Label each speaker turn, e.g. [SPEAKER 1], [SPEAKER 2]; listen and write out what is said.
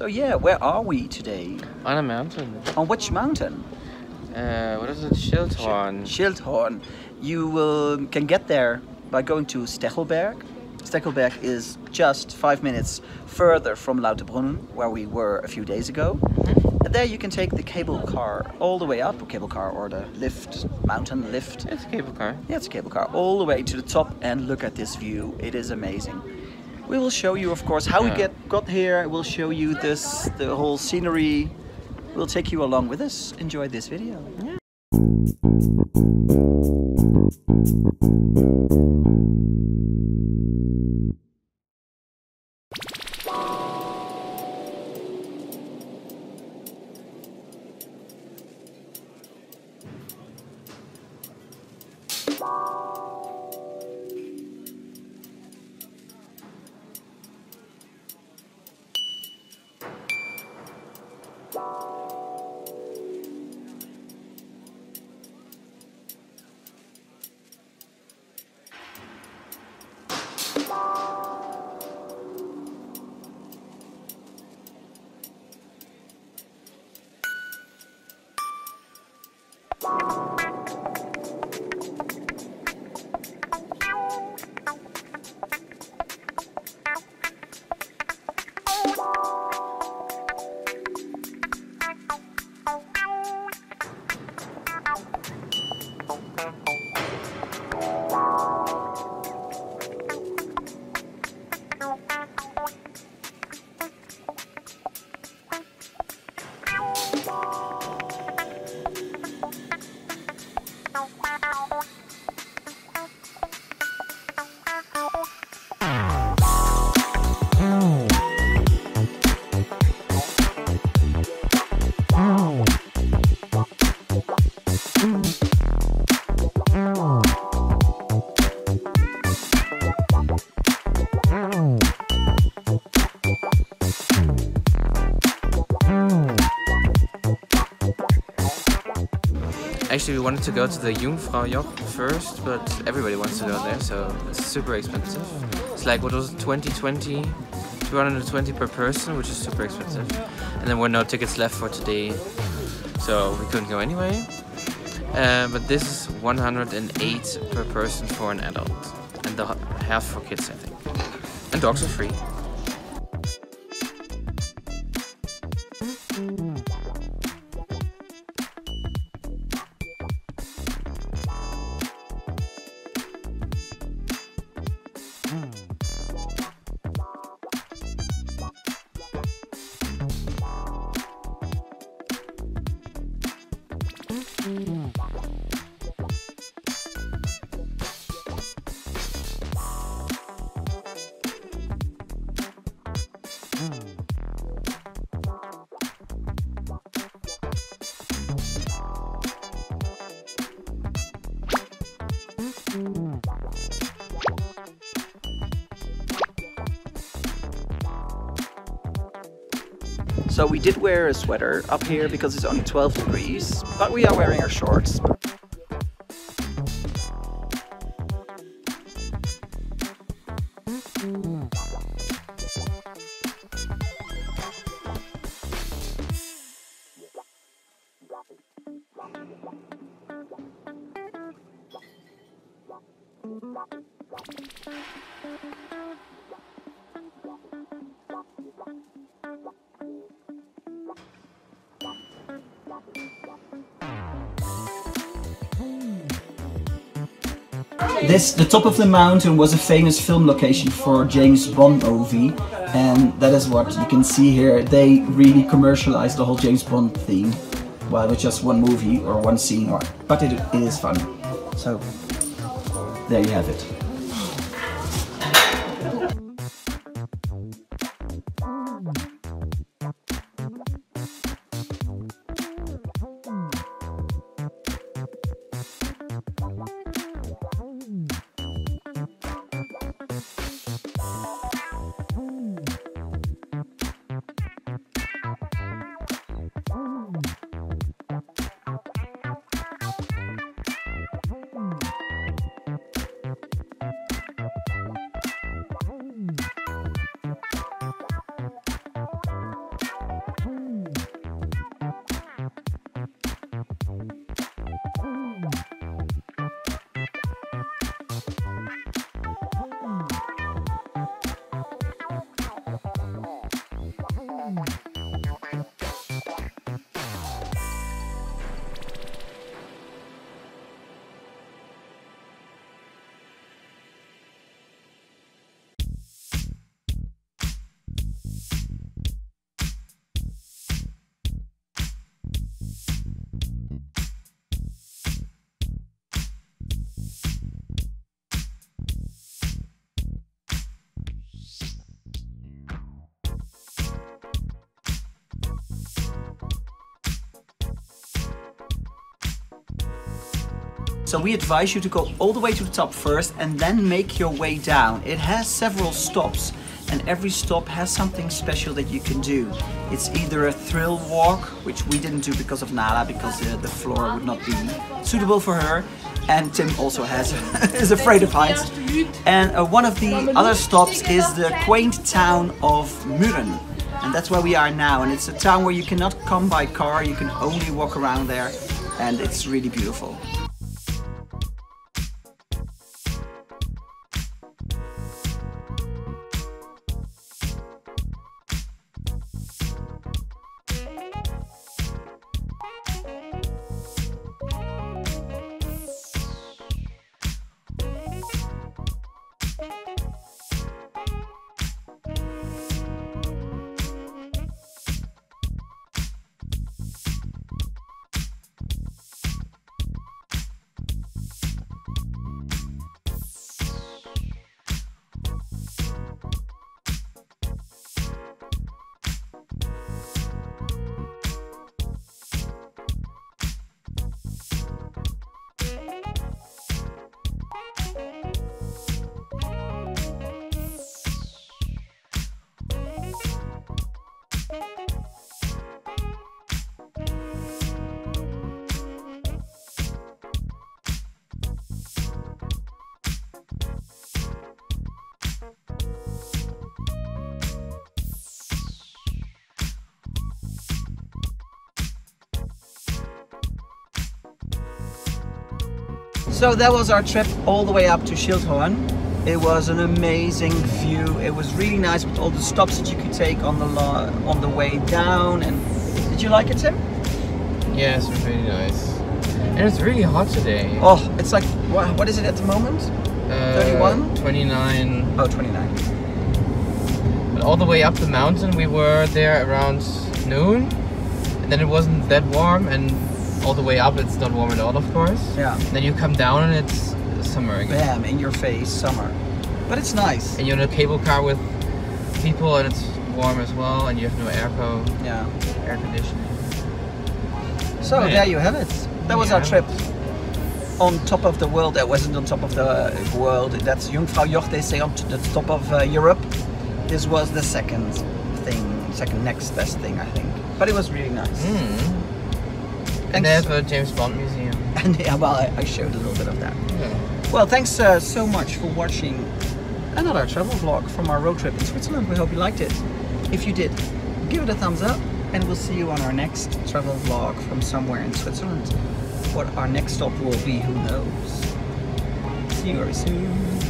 [SPEAKER 1] So yeah, where are we today?
[SPEAKER 2] On a mountain.
[SPEAKER 1] On which mountain?
[SPEAKER 2] Uh, what is it? Schilthorn.
[SPEAKER 1] Schilthorn. You uh, can get there by going to Stechelberg. Stechelberg is just five minutes further from Lauterbrunnen, where we were a few days ago. And there you can take the cable car all the way up, or cable car, or the lift, mountain lift.
[SPEAKER 2] It's a cable car.
[SPEAKER 1] Yeah, it's a cable car, all the way to the top and look at this view. It is amazing. We will show you, of course, how we get got here. We'll show you this, the whole scenery. We'll take you along with us. Enjoy this video.
[SPEAKER 2] Actually, we wanted to go to the Jungfraujoch first, but everybody wants to go there, so it's super expensive. It's like, what was it, 2020? 220 per person, which is super expensive. And then there were no tickets left for today, so we couldn't go anyway. Uh, but this is 108 per person for an adult, and the half for kids, I think. And dogs are free. Mm-hmm.
[SPEAKER 1] So we did wear a sweater up here because it's only 12 degrees, but we are wearing our shorts. This, the top of the mountain was a famous film location for James Bond movie, and that is what you can see here. They really commercialized the whole James Bond theme, while it's just one movie or one scene, or but it, it is fun. So there you have it. Bye. So we advise you to go all the way to the top first and then make your way down. It has several stops and every stop has something special that you can do. It's either a thrill walk, which we didn't do because of Nala, because uh, the floor would not be suitable for her. And Tim also has is afraid of heights. And uh, one of the other stops is the quaint town of Mürren. And that's where we are now. And it's a town where you cannot come by car, you can only walk around there. And it's really beautiful. So that was our trip all the way up to Schilthorn. It was an amazing view. It was really nice with all the stops that you could take on the on the way down. And did you like it, Tim?
[SPEAKER 2] Yes, it was really nice. And it's really hot today.
[SPEAKER 1] Oh, it's like what, what is it at the moment?
[SPEAKER 2] Uh,
[SPEAKER 1] 31?
[SPEAKER 2] 29.
[SPEAKER 1] Oh, 29.
[SPEAKER 2] But all the way up the mountain, we were there around noon, and then it wasn't that warm, and all the way up, it's not warm at all, of course.
[SPEAKER 1] Yeah.
[SPEAKER 2] Then you come down, and it's summer again.
[SPEAKER 1] Bam, in your face, summer. But it's nice.
[SPEAKER 2] And you're in a cable car with people, and it's warm as well, and you have no airco,
[SPEAKER 1] Yeah.
[SPEAKER 2] air conditioning.
[SPEAKER 1] So
[SPEAKER 2] Yeah.
[SPEAKER 1] there you have it. That was our trip on top of the world. That wasn't on top of the world. That's Jungfrau Joch. They say on the top of uh, Europe. This was the second thing, second next best thing, I think. But it was really nice.
[SPEAKER 2] Mm. And they have a James Bond museum.
[SPEAKER 1] And yeah, well, I, I showed a little bit of that.
[SPEAKER 2] Yeah.
[SPEAKER 1] Well, thanks uh, so much for watching another travel vlog from our road trip in Switzerland. We hope you liked it. If you did, give it a thumbs up and we'll see you on our next travel vlog from somewhere in Switzerland. What our next stop will be, who knows? See you very soon.